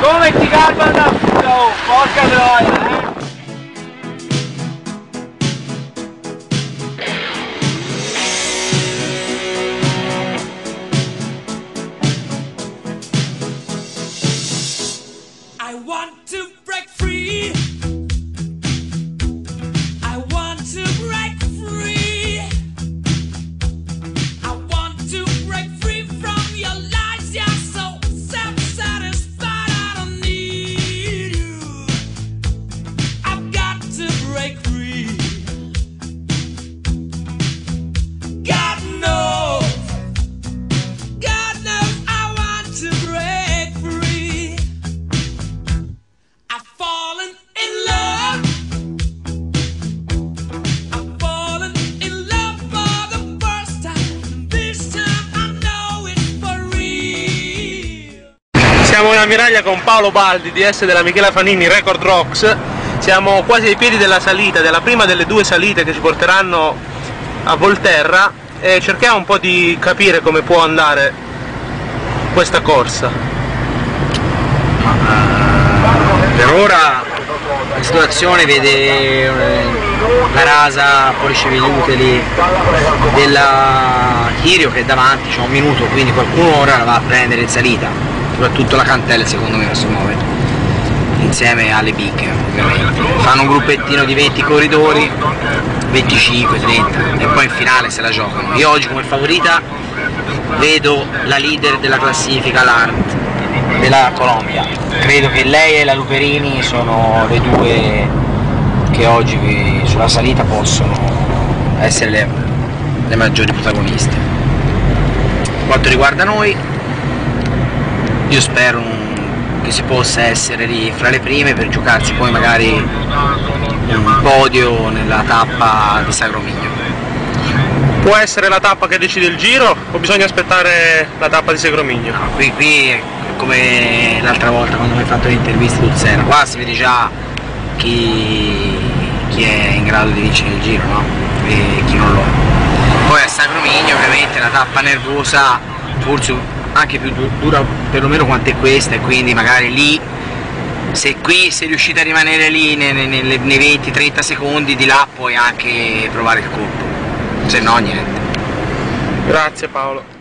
Come ti garbano da fuga, fusão? porca troia! Siamo in ammiraglia con Paolo Baldi, DS della Michela Fanini Record Rocks. Siamo quasi ai piedi della salita, della prima delle due salite che ci porteranno a Volterra e cerchiamo un po' di capire come può andare questa corsa. Per ora la situazione vede eh, la rasa Police Veluteli della Chirio che è davanti, c'è un minuto, quindi qualcuno ora la va a prendere in salita, soprattutto la Cantella secondo me si muove, insieme alle big ovviamente. Fanno un gruppettino di 20 corridori, 25, 30 e poi in finale se la giocano. Io oggi come favorita vedo la leader della classifica, l'Art della Colombia. Credo che lei e la Luperini sono le due che oggi sulla salita possono essere le, le maggiori protagoniste. Per quanto riguarda noi, io spero che si possa essere lì fra le prime per giocarsi poi magari un podio nella tappa di Sagromigno. Può essere la tappa che decide il giro o bisogna aspettare la tappa di Segromigno? No, qui, qui è come l'altra volta quando mi hai fatto l'intervista sul Sera, qua si vede già chi, chi è in grado di vincere il giro no? e chi non lo è. Poi a Sagromigno ovviamente la tappa nervosa forse anche più du- dura perlomeno quanto è questa e quindi magari lì se qui sei riuscito a rimanere lì nei- nei- nei 20-30 secondi di là puoi anche provare il colpo, se no niente. Grazie Paolo.